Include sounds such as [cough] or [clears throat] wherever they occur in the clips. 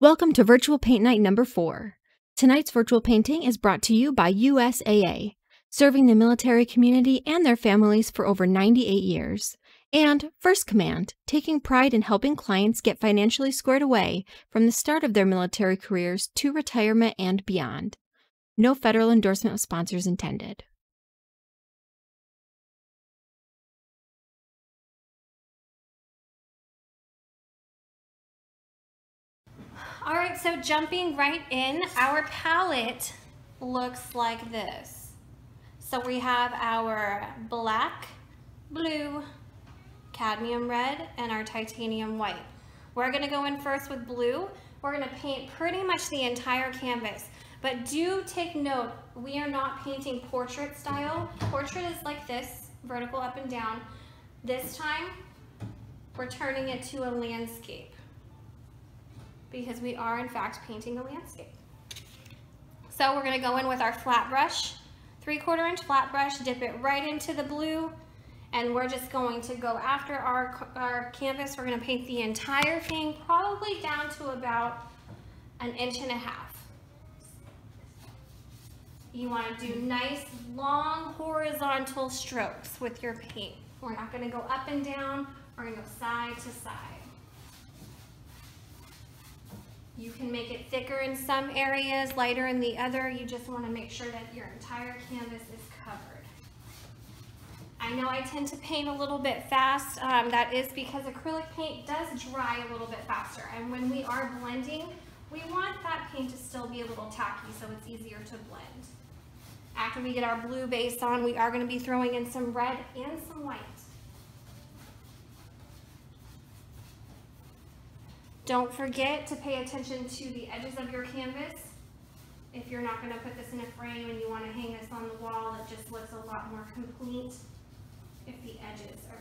Welcome to Virtual Paint Night number four. Tonight's virtual painting is brought to you by USAA, serving the military community and their families for over 98 years. And First Command, taking pride in helping clients get financially squared away from the start of their military careers to retirement and beyond. No federal endorsement of sponsors intended. All right, so jumping right in, our palette looks like this. So we have our black, blue, cadmium red, and our titanium white. We're gonna go in first with blue. We're gonna paint pretty much the entire canvas. But do take note, we are not painting portrait style. Portrait is like this, vertical up and down. This time, we're turning it to a landscape because we are in fact painting a landscape. So we're gonna go in with our flat brush, three quarter inch flat brush, dip it right into the blue, and we're just going to go after our, our canvas. We're gonna paint the entire thing, probably down to about an inch and a half. You wanna do nice, long, horizontal strokes with your paint. We're not gonna go up and down, we're gonna go side to side. You can make it thicker in some areas, lighter in the other. You just want to make sure that your entire canvas is covered. I know I tend to paint a little bit fast. Um, that is because acrylic paint does dry a little bit faster. And when we are blending, we want that paint to still be a little tacky so it's easier to blend. After we get our blue base on, we are going to be throwing in some red and some white. Don't forget to pay attention to the edges of your canvas. If you're not going to put this in a frame and you want to hang this on the wall, it just looks a lot more complete if the edges are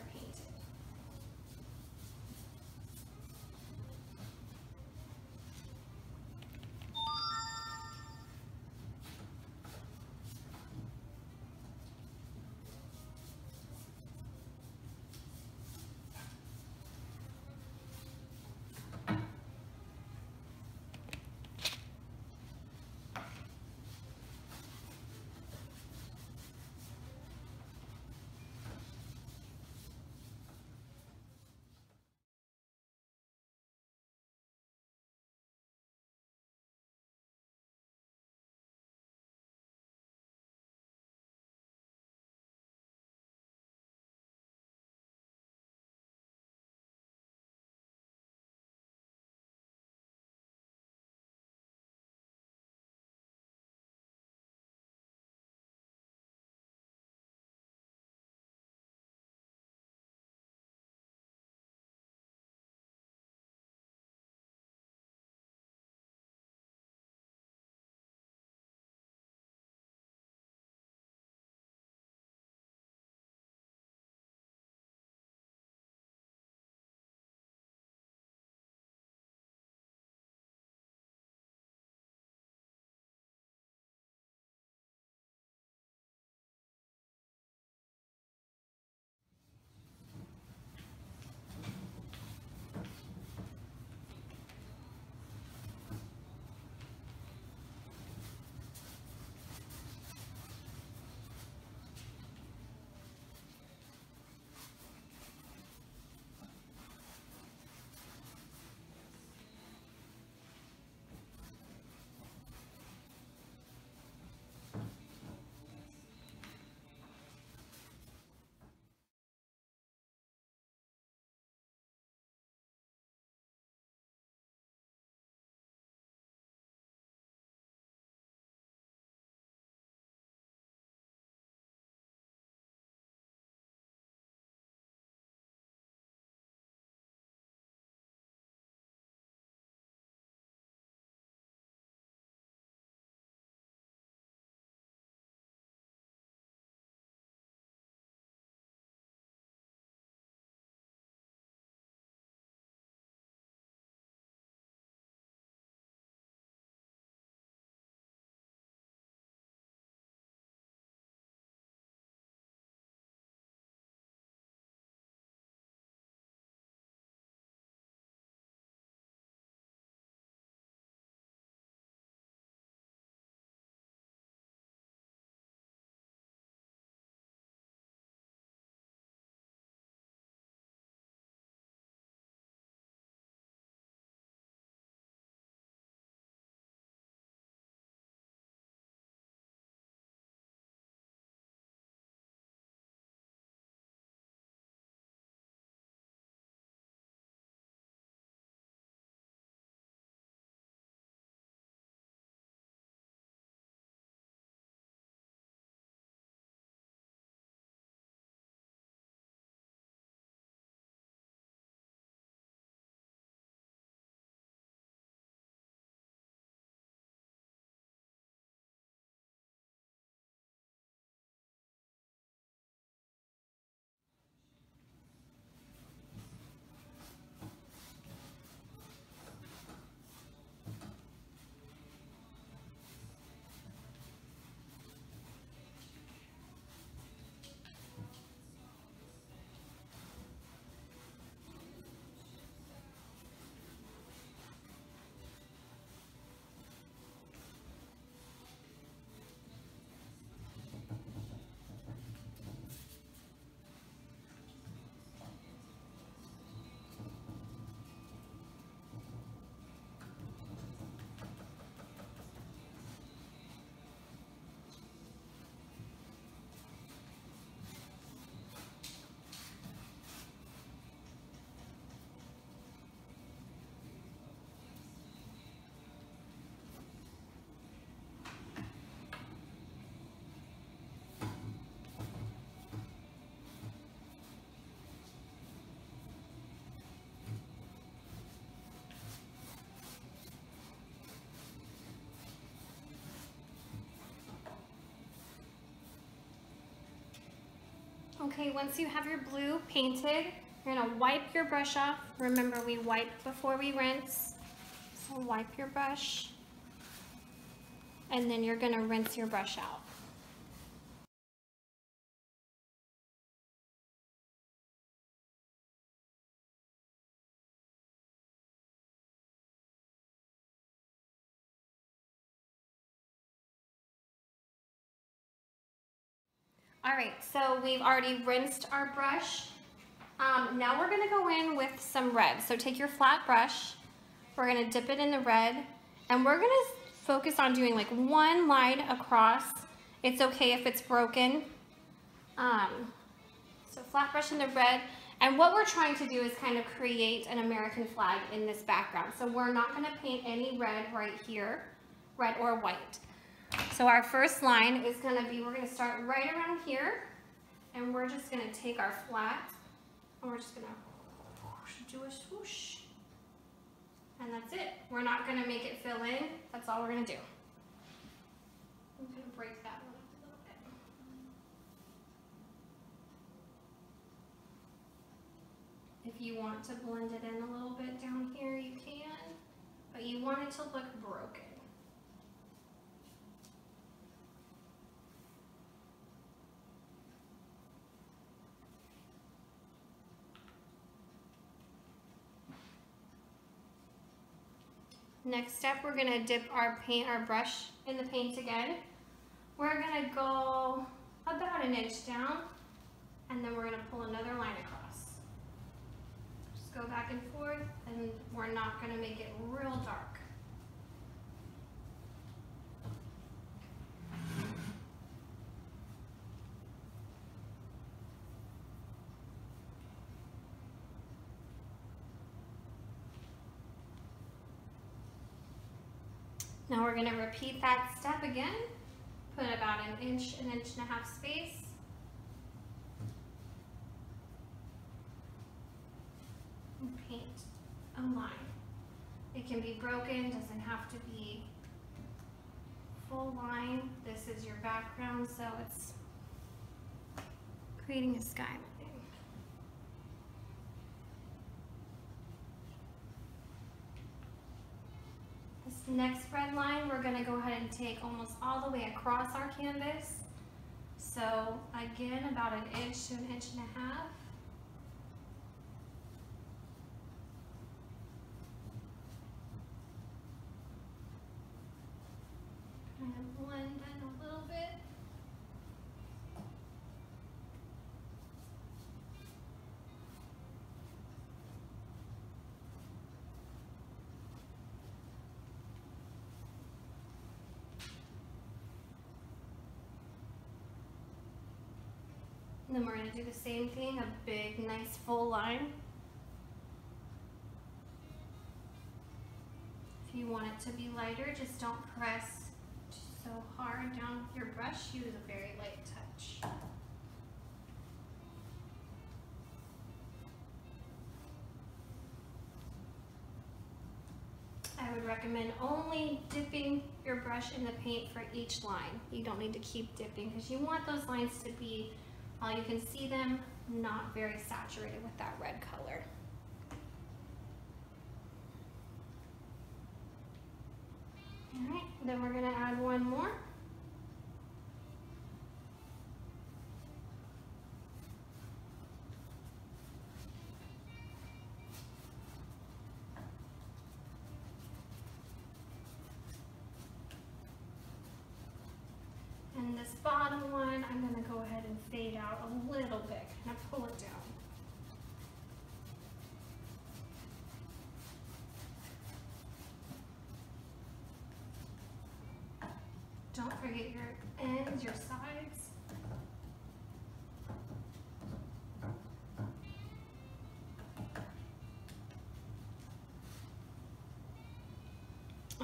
Okay, once you have your blue painted, you're gonna wipe your brush off. Remember, we wipe before we rinse. So wipe your brush. And then you're gonna rinse your brush out. Right, so we've already rinsed our brush. Um, now we're gonna go in with some red. So take your flat brush, we're gonna dip it in the red, and we're gonna focus on doing like one line across. It's okay if it's broken. Um, so flat brush in the red, and what we're trying to do is kind of create an American flag in this background. So we're not gonna paint any red right here, red or white. So our first line is gonna be, we're gonna start right around here, and we're just gonna take our flat, and we're just gonna do a swoosh. And that's it. We're not gonna make it fill in. That's all we're gonna do. I'm gonna break that one up a little bit. If you want to blend it in a little bit down here, you can, but you want it to look broken. Next step, we're gonna dip our paint, our brush in the paint again. We're gonna go about an inch down, and then we're gonna pull another line across. Just go back and forth, and we're not gonna make it real dark. Now we're gonna repeat that step again. Put about an inch, an inch and a half space. And paint a line. It can be broken, doesn't have to be full line. This is your background, so it's creating a skyline. Next red line, we're gonna go ahead and take almost all the way across our canvas. So again, about an inch to an inch and a half. Then we're gonna do the same thing, a big, nice full line. If you want it to be lighter, just don't press so hard down with your brush. Use a very light touch. I would recommend only dipping your brush in the paint for each line. You don't need to keep dipping because you want those lines to be uh, you can see them not very saturated with that red color. All right, then we're gonna add one more. Ahead and fade out a little bit, of pull it down. Don't forget your ends, your sides.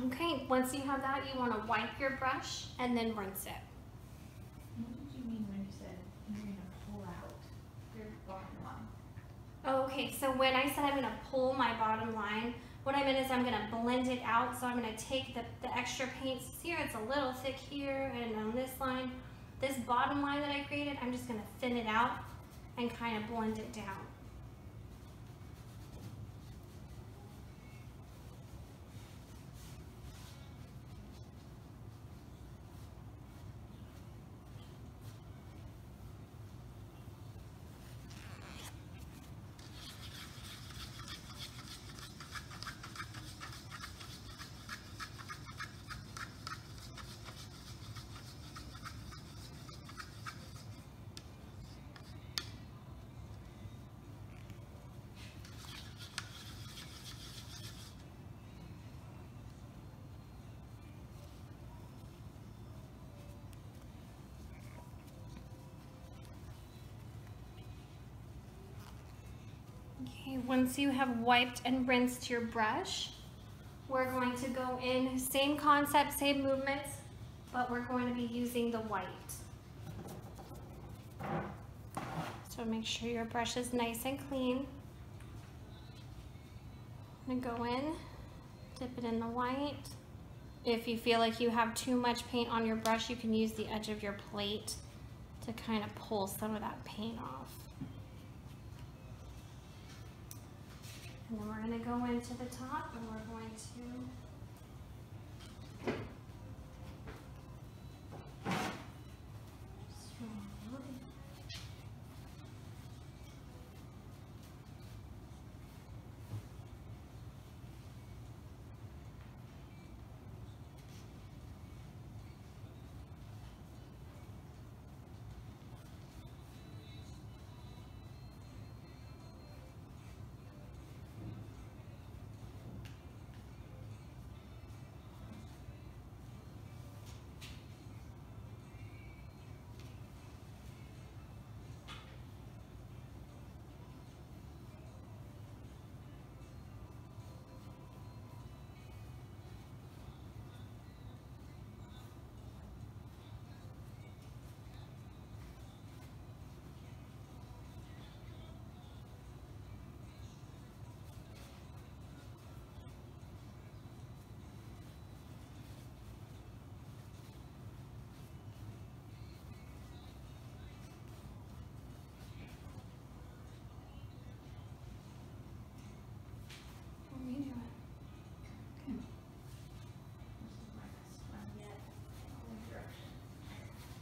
Okay, once you have that, you want to wipe your brush and then rinse it. What did you mean when you said you're gonna pull out your bottom line? Okay, so when I said I'm gonna pull my bottom line, what I meant is I'm gonna blend it out. So I'm gonna take the, the extra paints here, it's a little thick here and on this line. This bottom line that I created, I'm just gonna thin it out and kind of blend it down. Okay, once you have wiped and rinsed your brush, we're going to go in, same concept, same movements, but we're going to be using the white. So make sure your brush is nice and clean. I'm gonna go in, dip it in the white. If you feel like you have too much paint on your brush, you can use the edge of your plate to kind of pull some of that paint off. And then we're going to go into the top and we're going to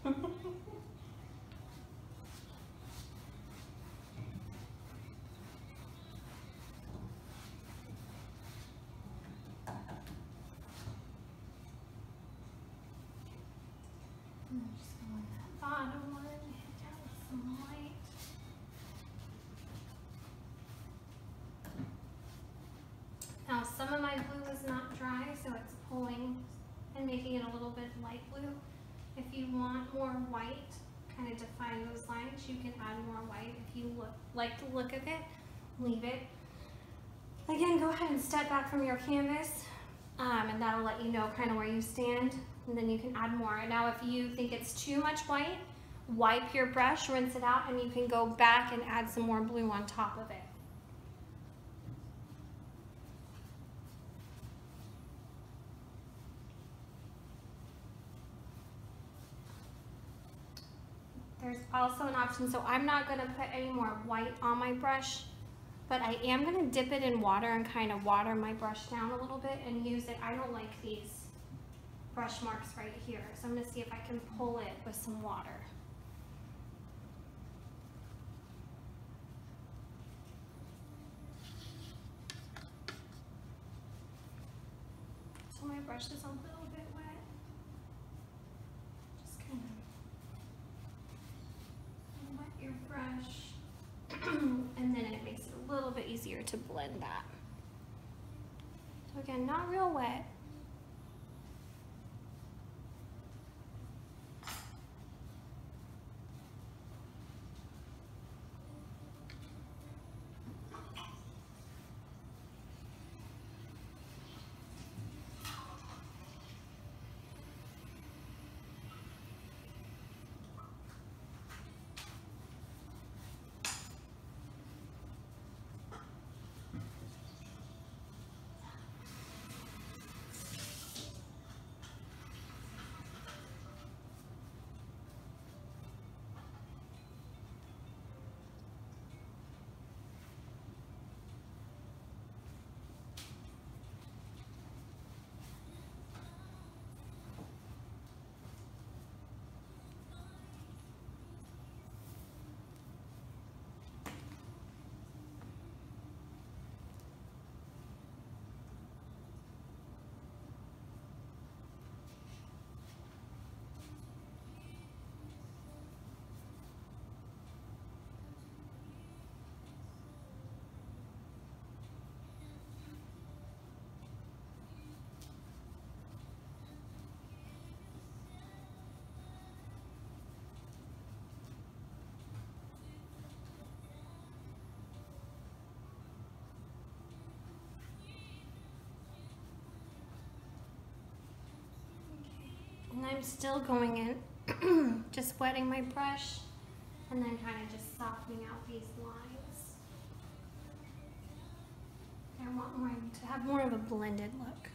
Now, some of my blue is not dry, so it's pulling and making it a little bit light blue. If you want more white, kind of define those lines, you can add more white. If you look, like the look of it, leave it. Again, go ahead and step back from your canvas, um, and that'll let you know kind of where you stand, and then you can add more. Now, if you think it's too much white, wipe your brush, rinse it out, and you can go back and add some more blue on top of it. There's also an option, so I'm not gonna put any more white on my brush, but I am gonna dip it in water and kind of water my brush down a little bit and use it. I don't like these brush marks right here, so I'm gonna see if I can pull it with some water. So my brush is a little bit wet. Just kind of wet your brush, and then it makes it a little bit easier to blend that. So again, not real wet. I'm still going in, [clears throat] just wetting my brush and then kind of just softening out these lines. I want mine to have more of a blended look.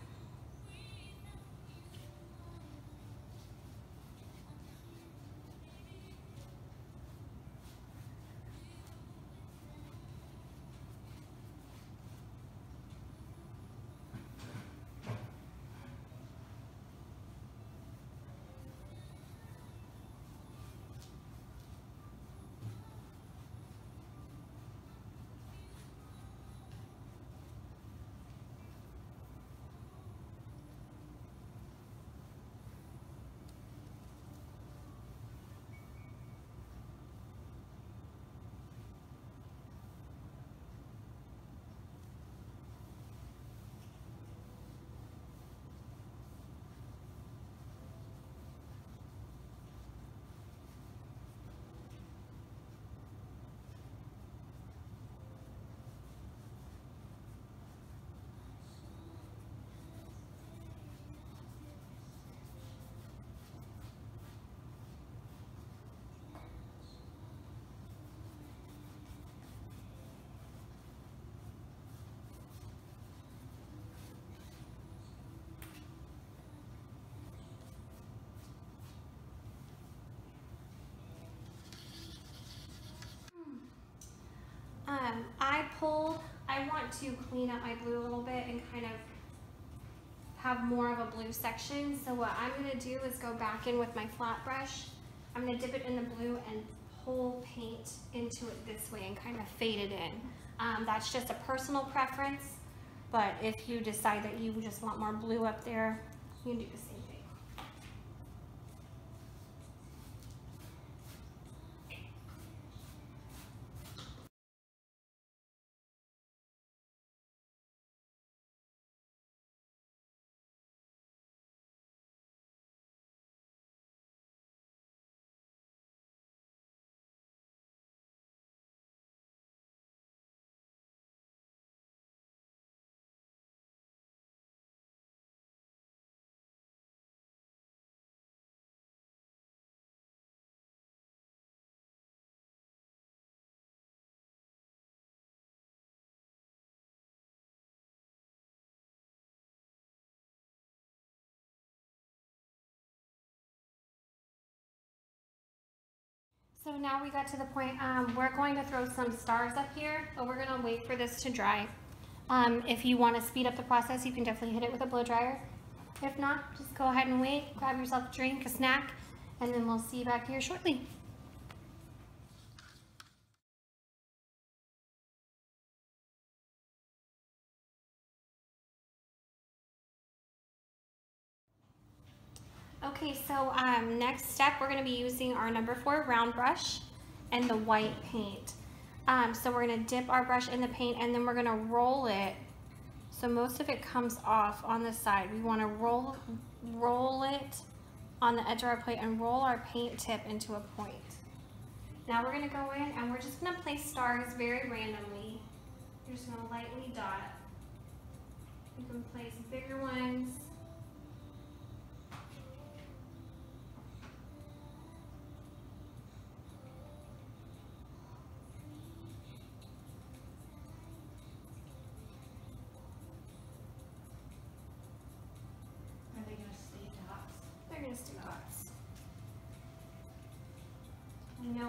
Want to clean up my blue a little bit and kind of have more of a blue section. So what I'm gonna do is go back in with my flat brush. I'm gonna dip it in the blue and pull paint into it this way and kind of fade it in. Um, that's just a personal preference, but if you decide that you just want more blue up there, you can do the same So now we got to the point, um, we're going to throw some stars up here, but we're gonna wait for this to dry. Um, if you wanna speed up the process, you can definitely hit it with a blow dryer. If not, just go ahead and wait, grab yourself a drink, a snack, and then we'll see you back here shortly. Okay, so um, next step, we're gonna be using our number four round brush and the white paint. Um, so we're gonna dip our brush in the paint and then we're gonna roll it. So most of it comes off on the side. We wanna roll, roll it on the edge of our plate and roll our paint tip into a point. Now we're gonna go in and we're just gonna place stars very randomly. You're just gonna lightly dot. You can place bigger ones,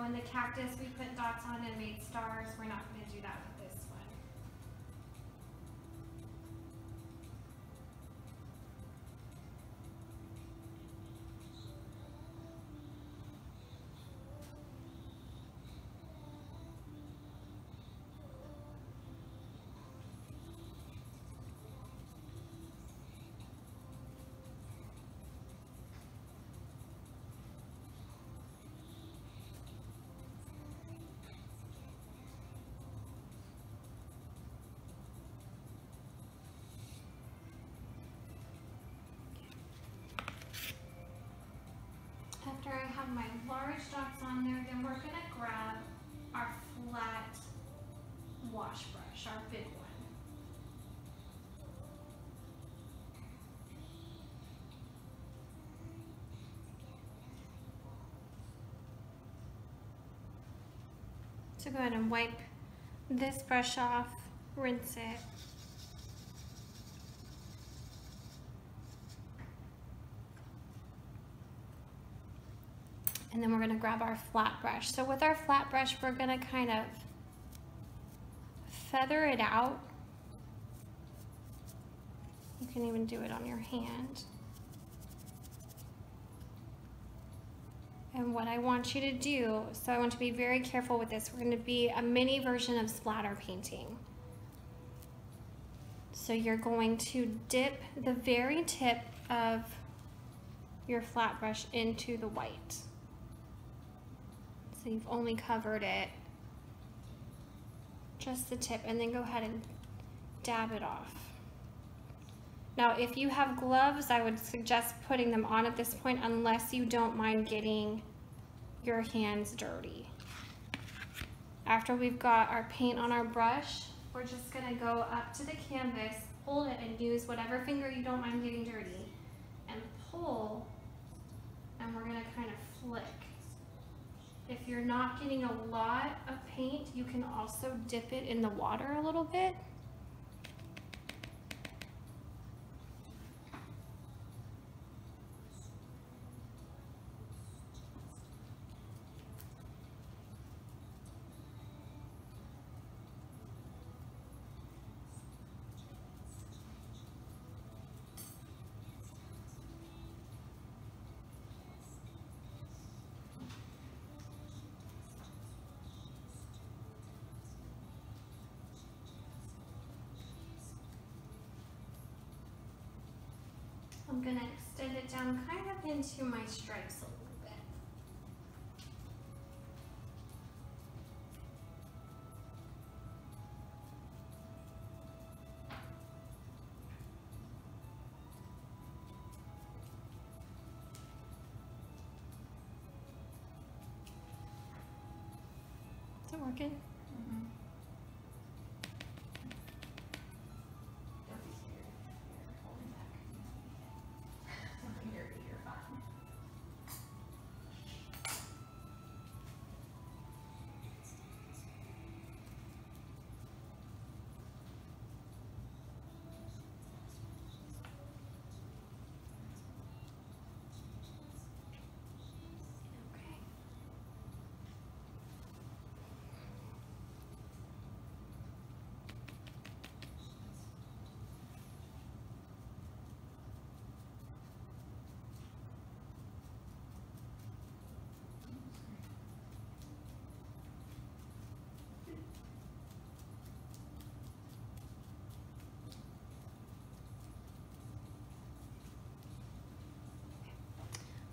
In the cactus, we put dots on and made stars. We're not gonna do that my large dots on there, then we're gonna grab our flat wash brush, our big one. So go ahead and wipe this brush off, rinse it, And then we're gonna grab our flat brush. So with our flat brush, we're gonna kind of feather it out. You can even do it on your hand. And what I want you to do, so I want to be very careful with this, we're gonna be a mini version of splatter painting. So you're going to dip the very tip of your flat brush into the white. So you've only covered it, just the tip, and then go ahead and dab it off. Now, if you have gloves, I would suggest putting them on at this point unless you don't mind getting your hands dirty. After we've got our paint on our brush, we're just gonna go up to the canvas, hold it and use whatever finger you don't mind getting dirty and pull and we're gonna kind of flick. If you're not getting a lot of paint, you can also dip it in the water a little bit. I'm gonna extend it down kind of into my stripes a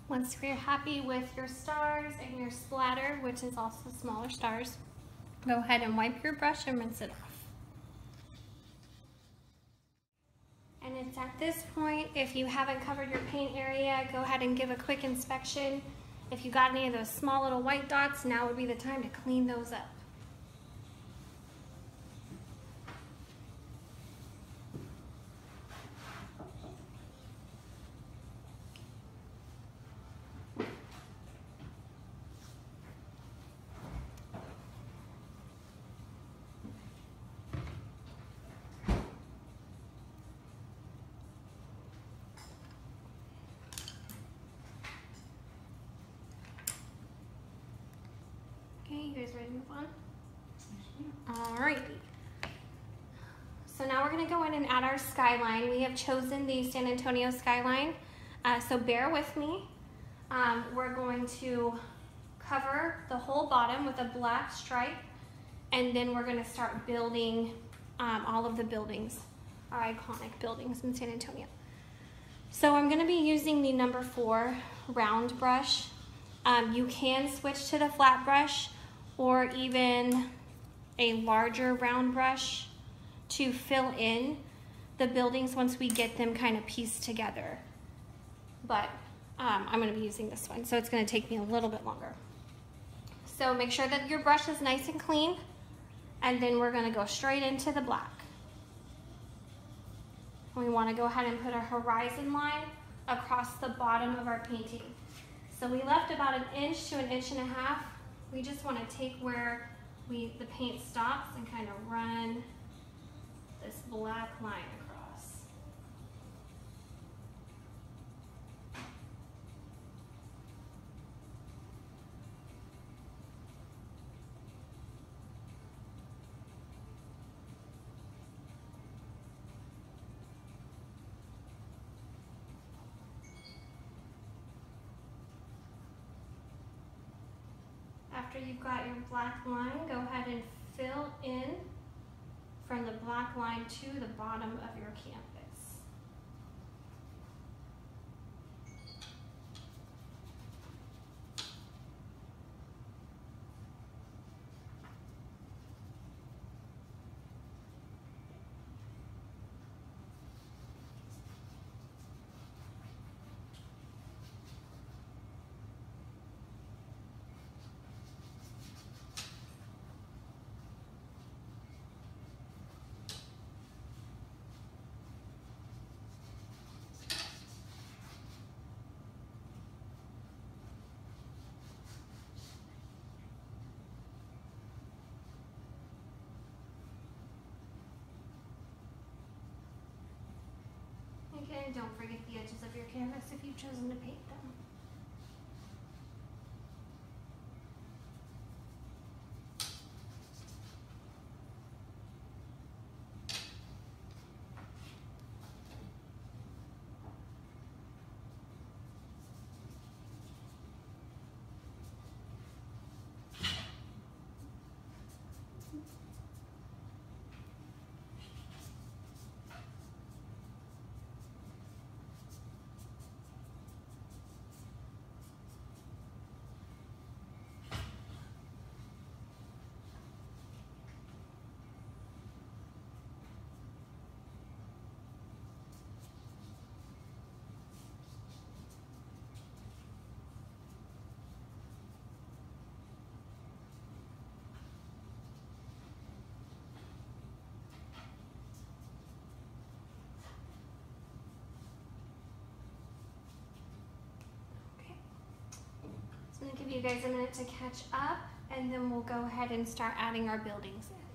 Once you're happy with your stars and your splatter, which is also smaller stars, go ahead and wipe your brush and rinse it off. And it's at this point, if you haven't covered your paint area, go ahead and give a quick inspection. If you got any of those small little white dots, now would be the time to clean those up. Okay, you guys ready to move on? Alrighty. So now we're gonna go in and add our skyline. We have chosen the San Antonio skyline. Uh, so bear with me. Um, we're going to cover the whole bottom with a black stripe and then we're gonna start building um, all of the buildings, our iconic buildings in San Antonio. So I'm gonna be using the number four round brush. Um, you can switch to the flat brush or even a larger round brush to fill in the buildings once we get them kind of pieced together. But um, I'm gonna be using this one, so it's gonna take me a little bit longer. So make sure that your brush is nice and clean, and then we're gonna go straight into the black. We wanna go ahead and put a horizon line across the bottom of our painting. So we left about an inch to an inch and a half. We just wanna take where we the paint stops and kind of run this black line across. After you've got your black line, go ahead and fill in from the black line to the bottom of your canvas. Again, don't forget the edges of your canvas if you've chosen to paint them. Give you guys a minute to catch up and then we'll go ahead and start adding our buildings in.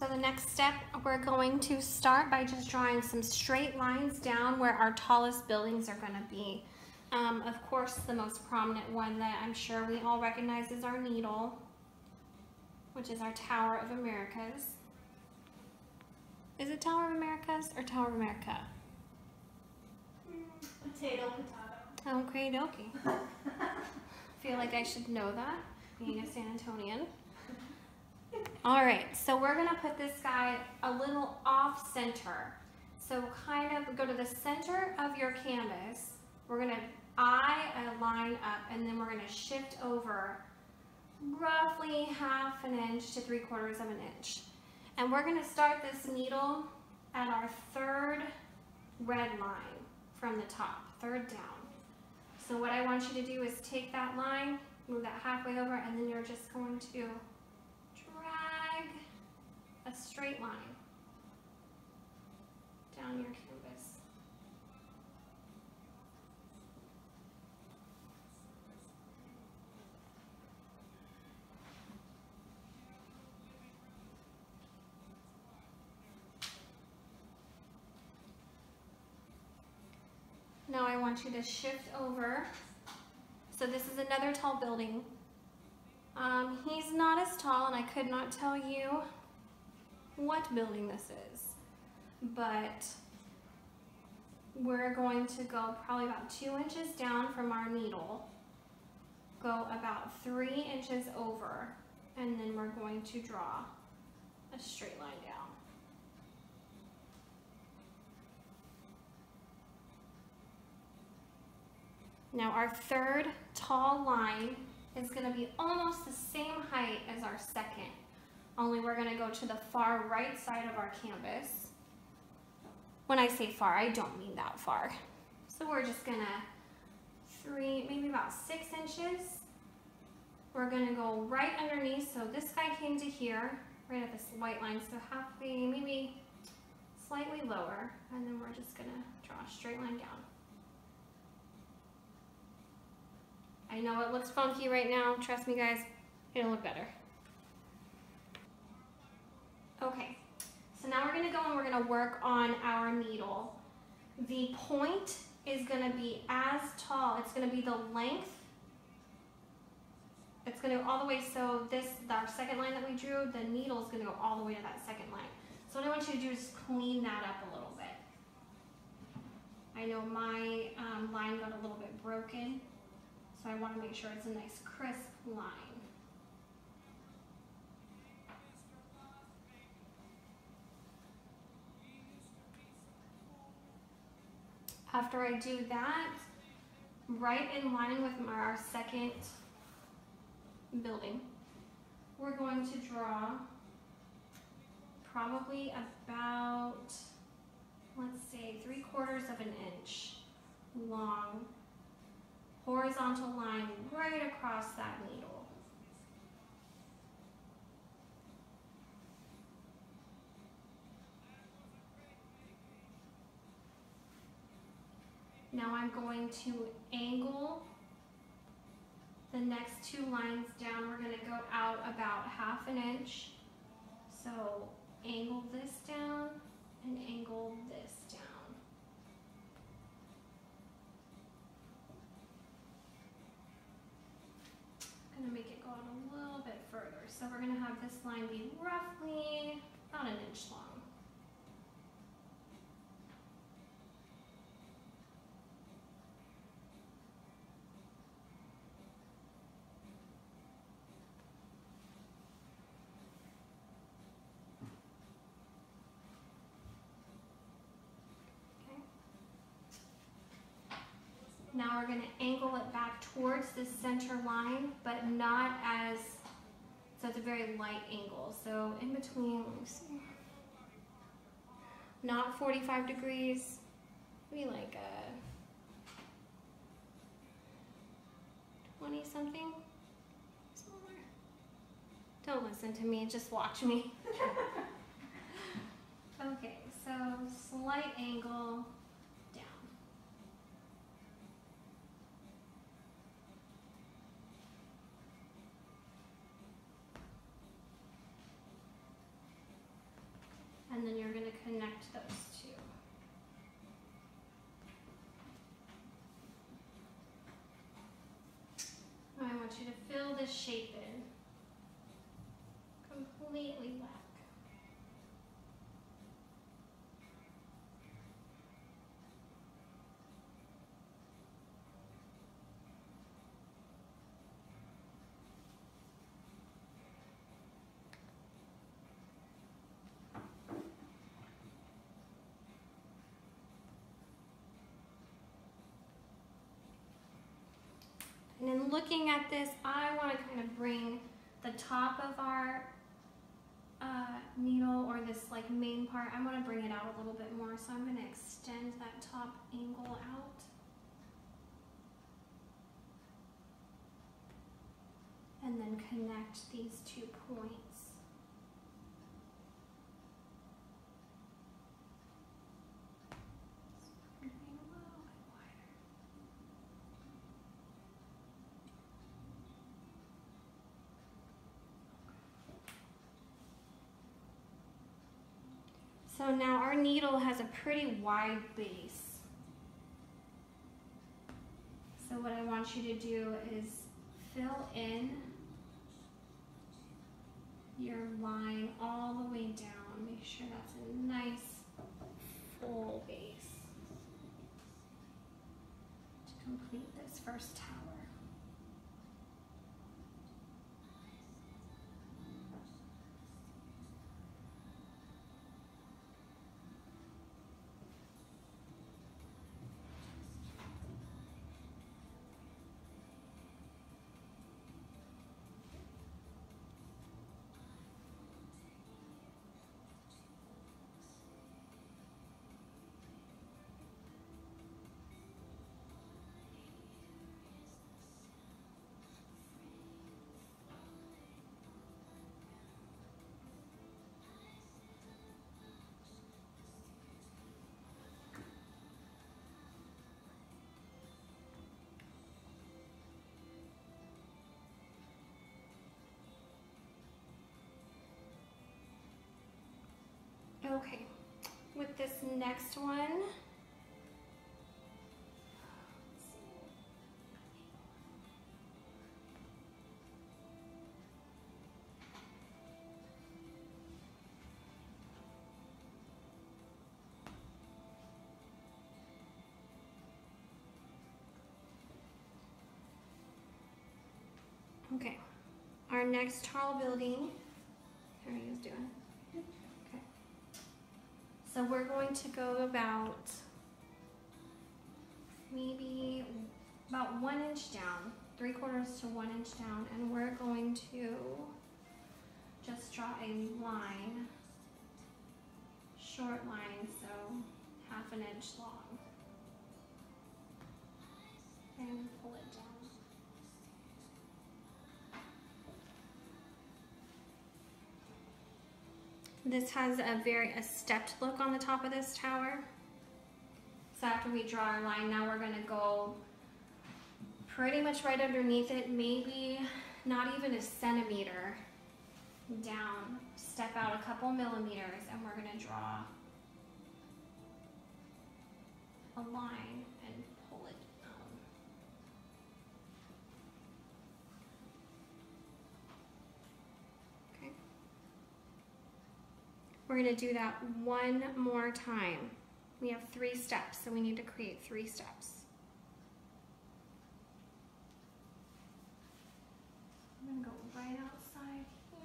So the next step, we're going to start by just drawing some straight lines down where our tallest buildings are gonna be. Um, of course, the most prominent one that I'm sure we all recognize is our needle, which is our Tower of Americas. Is it Tower of Americas or Tower of America? Potato, potato. Okay, dokie. [laughs] Feel like I should know that, being a San Antonian. All right, so we're gonna put this guy a little off center. So kind of go to the center of your canvas. We're gonna eye a line up and then we're gonna shift over roughly half an inch to three quarters of an inch. And we're gonna start this needle at our third red line from the top, third down. So what I want you to do is take that line, move that halfway over, and then you're just going to a straight line down your canvas. Now I want you to shift over. So this is another tall building. Um, he's not as tall and I could not tell you what building this is, but we're going to go probably about two inches down from our needle, go about three inches over, and then we're going to draw a straight line down. Now our third tall line is gonna be almost the same height as our second, only we're gonna go to the far right side of our canvas. When I say far, I don't mean that far. So we're just gonna three, maybe about six inches. We're gonna go right underneath, so this guy came to here, right at this white line, so halfway, maybe slightly lower, and then we're just gonna draw a straight line down. I know it looks funky right now. Trust me, guys, it'll look better. Okay, so now we're gonna go and we're gonna work on our needle. The point is gonna be as tall. It's gonna be the length. It's gonna go all the way, so this, our second line that we drew, the needle is gonna go all the way to that second line. So what I want you to do is clean that up a little bit. I know my um, line got a little bit broken. So I want to make sure it's a nice crisp line. After I do that, right in line with our second building, we're going to draw probably about, let's say, three quarters of an inch long horizontal line right across that needle. Now I'm going to angle the next two lines down. We're going to go out about half an inch. So angle this down and angle this down. I'm gonna make it go out a little bit further. So we're gonna have this line be roughly about an inch long. Now we're going to angle it back towards the center line, but not as, so it's a very light angle. So in between, let me see, not 45 degrees, maybe like a 20 something, smaller. Don't listen to me, just watch me. [laughs] okay, so slight angle, and then you're going to connect those two. I want you to fill this shape looking at this, I want to kind of bring the top of our uh, needle or this like main part, I want to bring it out a little bit more. So I'm going to extend that top angle out. And then connect these two points. So now our needle has a pretty wide base. So what I want you to do is fill in your line all the way down. Make sure that's a nice full base to complete this first tower. Okay, with this next one, Okay, our next tall building, So we're going to go about maybe about one inch down, three quarters to one inch down, and we're going to just draw a line, short line, so half an inch long, and pull it down. This has a very a stepped look on the top of this tower. So after we draw our line, now we're gonna go pretty much right underneath it, maybe not even a centimeter down. Step out a couple millimeters and we're gonna draw a line We're gonna do that one more time. We have three steps, so we need to create three steps. I'm gonna go right outside here.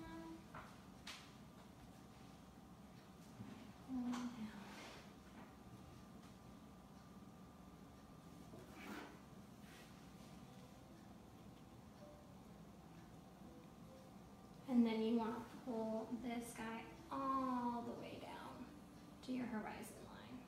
And then you want to pull this guy all the way down to your horizon line.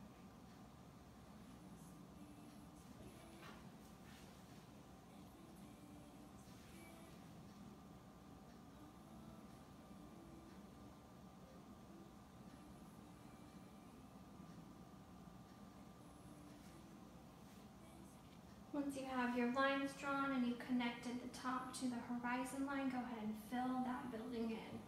Once you have your lines drawn and you've connected the top to the horizon line, go ahead and fill that building in.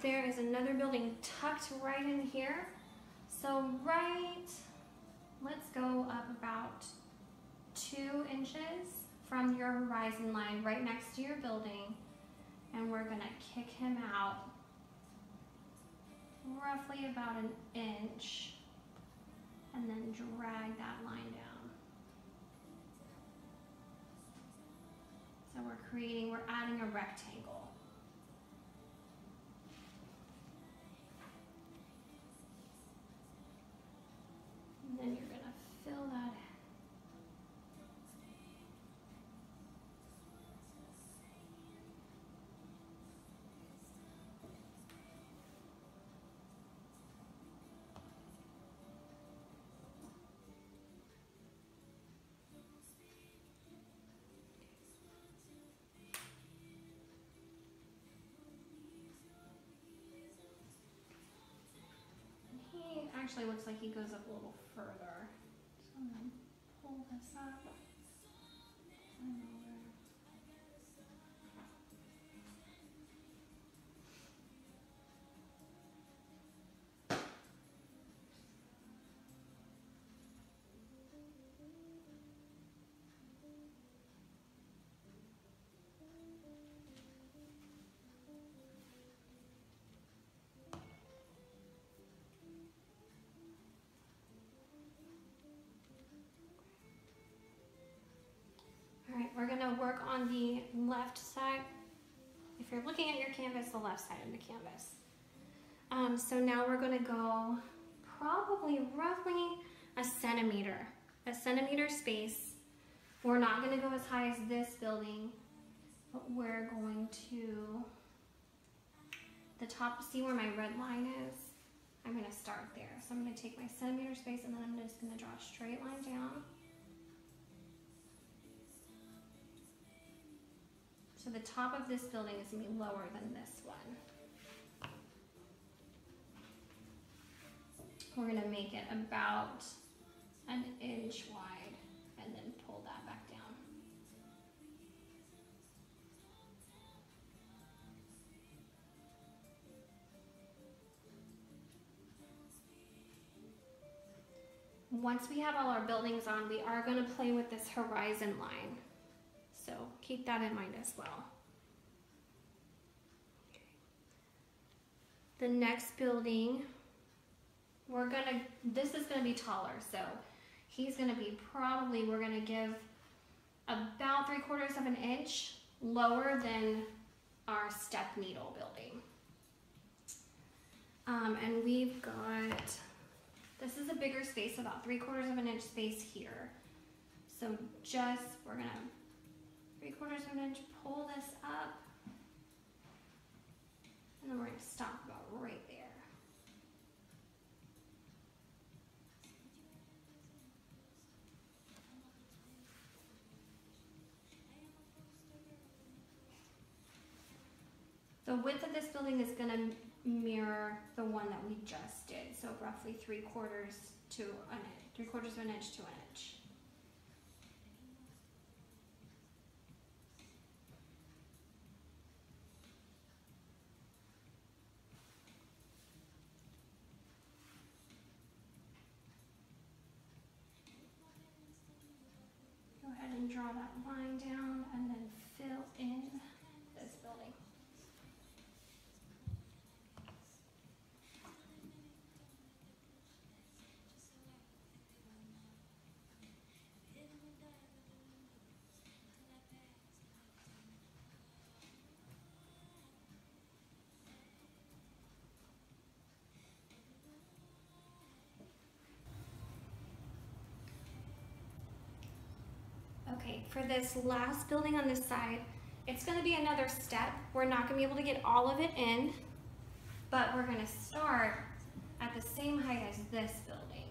There is another building tucked right in here. So right, let's go up about two inches from your horizon line right next to your building and we're gonna kick him out roughly about an inch and then drag that line down. So we're creating, we're adding a rectangle. Then you're gonna actually looks like he goes up a little further. So I'm gonna pull this up. If you're looking at your canvas, the left side of the canvas. Um, so now we're gonna go probably roughly a centimeter, a centimeter space. We're not gonna go as high as this building, but we're going to, the top, see where my red line is? I'm gonna start there. So I'm gonna take my centimeter space and then I'm just gonna draw a straight line down. So the top of this building is gonna be lower than this one. We're gonna make it about an inch wide and then pull that back down. Once we have all our buildings on, we are gonna play with this horizon line. So keep that in mind as well. The next building, we're gonna, this is gonna be taller, so he's gonna be probably, we're gonna give about three quarters of an inch lower than our step needle building. Um, and we've got, this is a bigger space, about three quarters of an inch space here. So just, we're gonna three quarters of an inch, pull this up, and then we're gonna stop about right there. The width of this building is gonna mirror the one that we just did, so roughly three quarters to an inch, three quarters of an inch to an inch. Go ahead and draw that line down and then fill in this building. Okay, for this last building on this side, it's gonna be another step. We're not gonna be able to get all of it in, but we're gonna start at the same height as this building.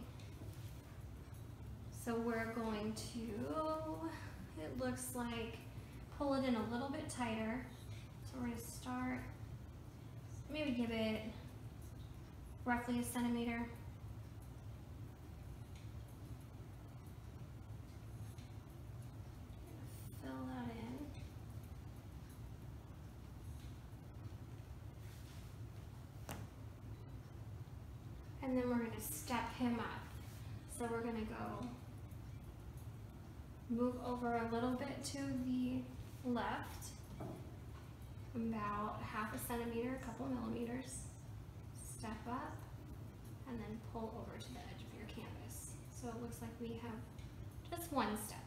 So we're going to, it looks like, pull it in a little bit tighter. So we're gonna start, maybe give it roughly a centimeter. Fill that in. And then we're gonna step him up. So we're gonna go move over a little bit to the left, about half a centimeter, a couple millimeters. Step up, and then pull over to the edge of your canvas. So it looks like we have just one step.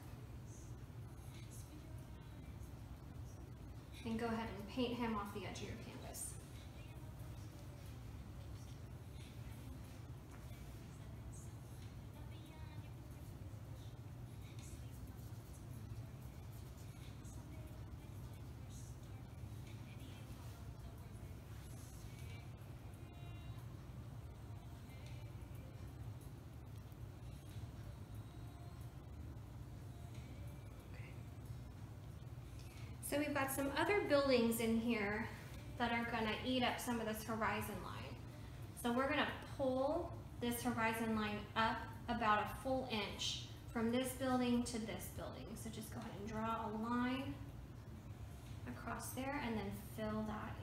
And go ahead and paint him off the edge of your canvas. So we've got some other buildings in here that are gonna eat up some of this horizon line. So we're gonna pull this horizon line up about a full inch from this building to this building. So just go ahead and draw a line across there and then fill that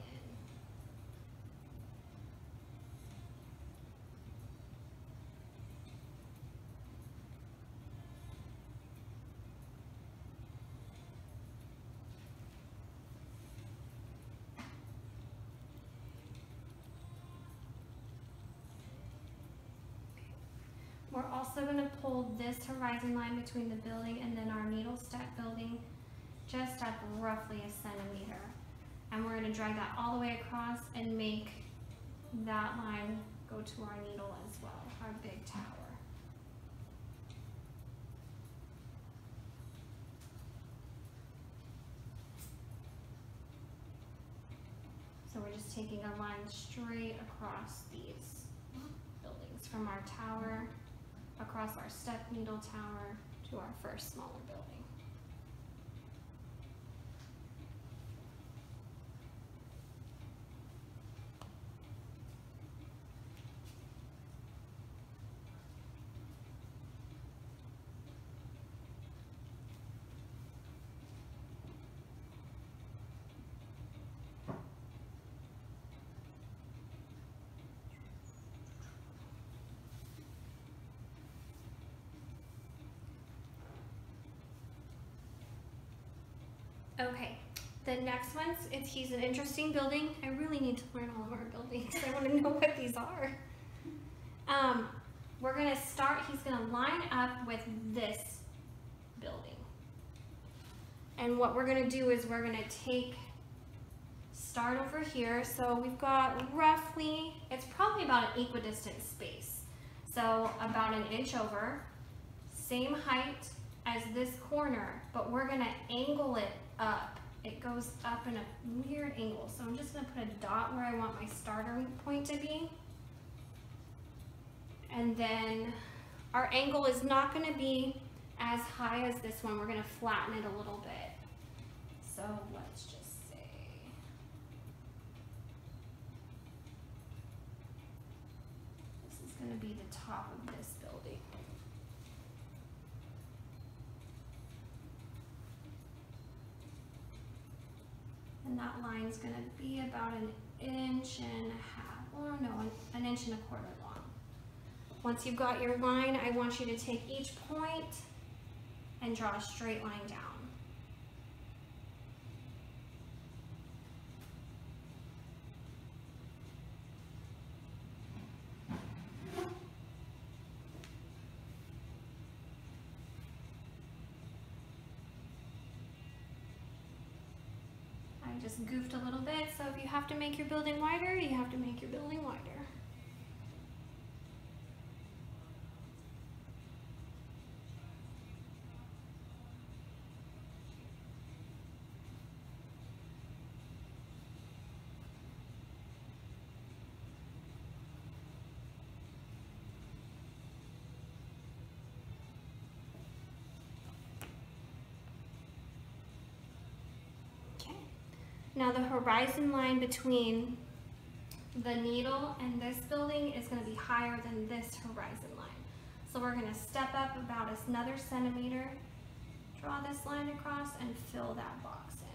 We're also gonna pull this horizon line between the building and then our needle step building just up roughly a centimeter. And we're gonna drag that all the way across and make that line go to our needle as well, our big tower. So we're just taking a line straight across these buildings from our tower across our step needle tower to our first smaller building. Okay, the next one's, it's, he's an interesting building. I really need to learn all of our buildings. I want to know what these are. Um, we're gonna start, he's gonna line up with this building. And what we're gonna do is we're gonna take, start over here. So we've got roughly, it's probably about an equidistant space. So about an inch over, same height as this corner, but we're gonna angle it up. It goes up in a weird angle. So I'm just gonna put a dot where I want my starter point to be. And then our angle is not gonna be as high as this one. We're gonna flatten it a little bit. So let's just say, this is gonna be the top of this building. And that line's gonna be about an inch and a half, or no, an inch and a quarter long. Once you've got your line, I want you to take each point and draw a straight line down. Goofed a little bit, so if you have to make your building wider, you have to make your building wider. Now the horizon line between the needle and this building is going to be higher than this horizon line. So we're going to step up about another centimeter, draw this line across, and fill that box in.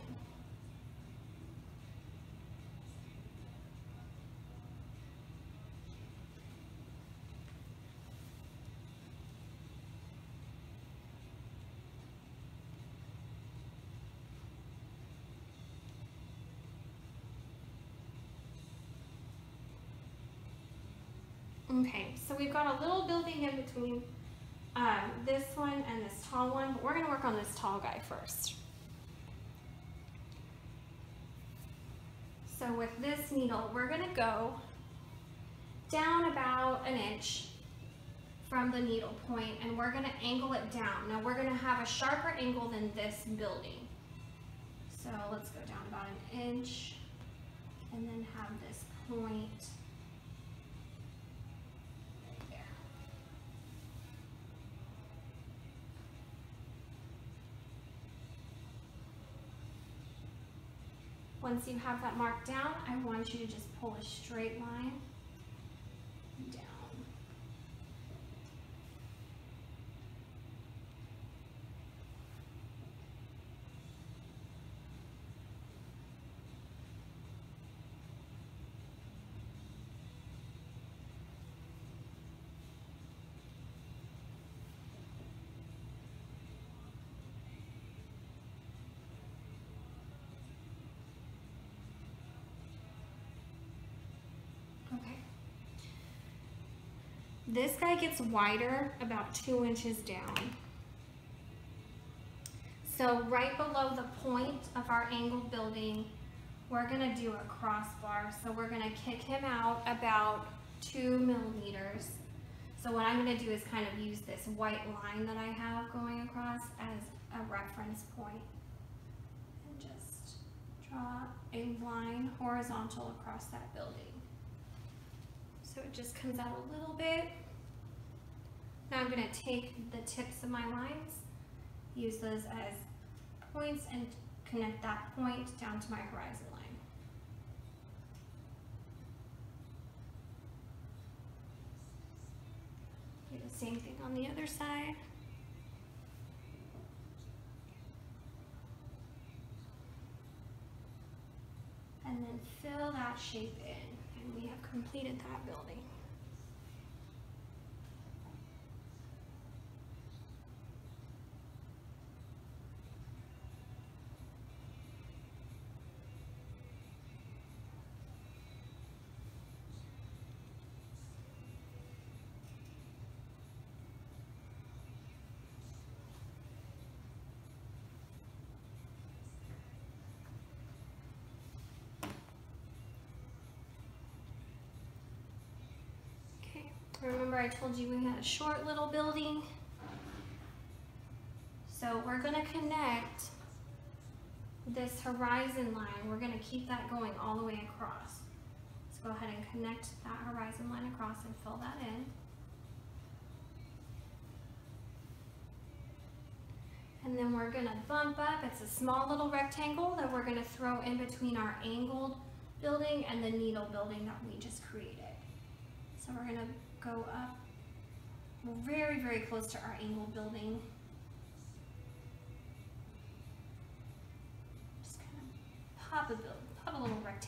Okay, so we've got a little building in between um, this one and this tall one, but we're gonna work on this tall guy first. So with this needle, we're gonna go down about an inch from the needle point and we're gonna angle it down. Now we're gonna have a sharper angle than this building. So let's go down about an inch and then have this point Once you have that marked down, I want you to just pull a straight line down. This guy gets wider about two inches down. So right below the point of our angled building, we're gonna do a crossbar. So we're gonna kick him out about two millimeters. So what I'm gonna do is kind of use this white line that I have going across as a reference point. And just draw a line horizontal across that building. So it just comes out a little bit. Now I'm gonna take the tips of my lines, use those as points and connect that point down to my horizon line. Do the same thing on the other side. And then fill that shape in and we have completed that building. Remember I told you we had a short little building? So we're gonna connect this horizon line. We're gonna keep that going all the way across. Let's go ahead and connect that horizon line across and fill that in. And then we're gonna bump up, it's a small little rectangle that we're gonna throw in between our angled building and the needle building that we just created. So we're gonna go up very, very close to our angle building. Just kind of pop a, build, pop a little rectangle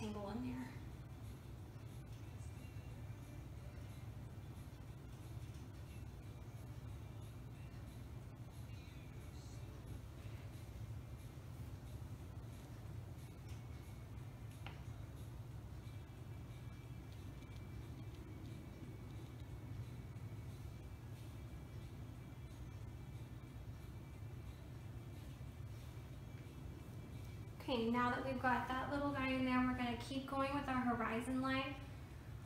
Okay, now that we've got that little guy in there, we're gonna keep going with our horizon line.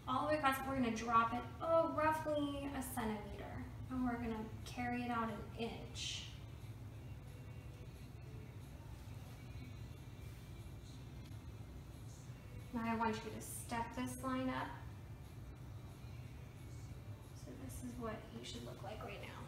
All the way across, we're gonna drop it, oh, roughly a centimeter. And we're gonna carry it out an inch. Now I want you to step this line up. So this is what you should look like right now.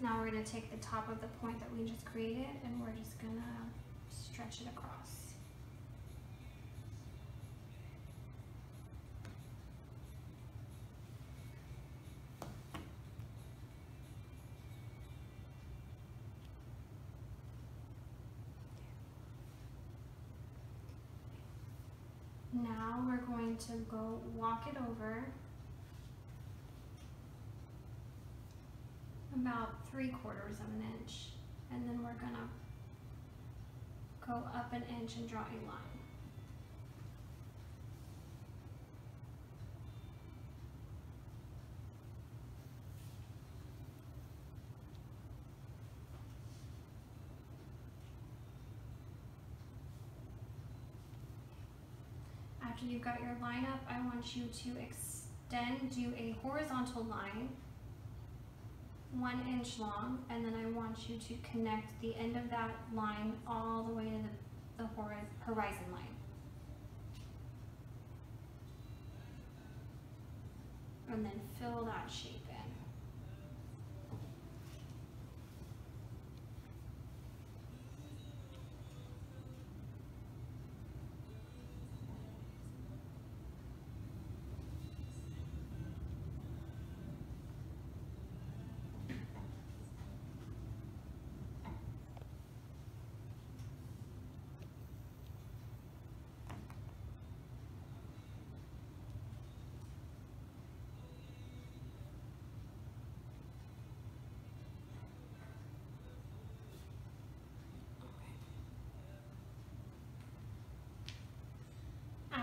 Now we're gonna take the top of the point that we just created and we're just gonna stretch it across. Now we're going to go walk it over about three quarters of an inch. And then we're gonna go up an inch and draw a line. After you've got your line up, I want you to extend, do a horizontal line, one inch long, and then I want you to connect the end of that line all the way to the, the horizon line. And then fill that shape.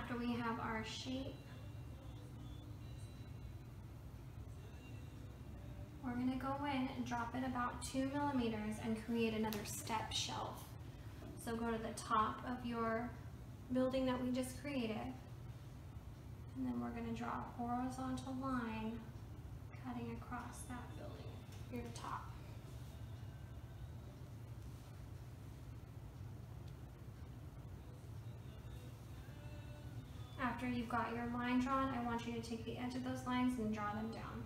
After we have our shape, we're going to go in and drop it about two millimeters and create another step shelf. So go to the top of your building that we just created, and then we're going to draw a horizontal line cutting across that building, your top. After you've got your line drawn, I want you to take the edge of those lines and draw them down.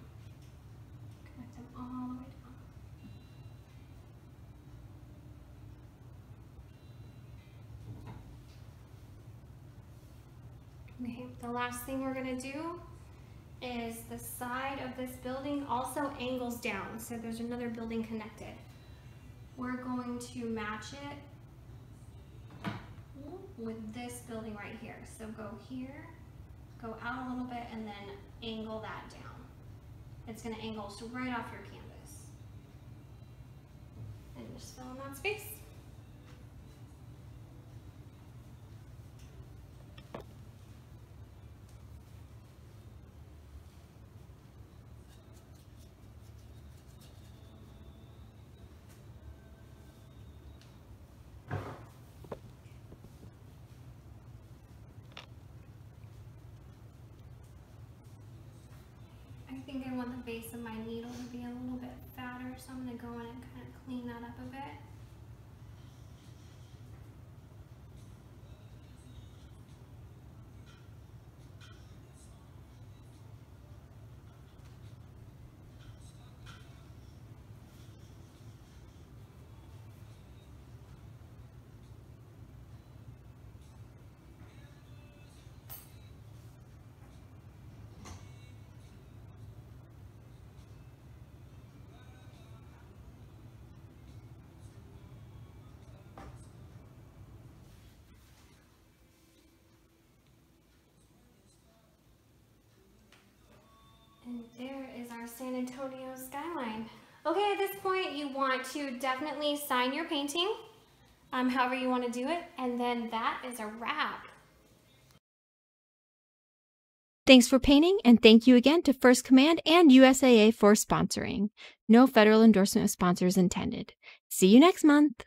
Connect them all the way down. Okay, the last thing we're gonna do is the side of this building also angles down. So there's another building connected. We're going to match it with this building right here. So go here, go out a little bit, and then angle that down. It's gonna angle so right off your canvas. And just fill in that space. think I want the base of my needle to be a little bit fatter, so I'm going to go in and kind of clean that up a bit. And there is our San Antonio skyline. Okay, at this point, you want to definitely sign your painting, um, however you want to do it, and then that is a wrap. Thanks for painting, and thank you again to First Command and USAA for sponsoring. No federal endorsement of sponsors intended. See you next month.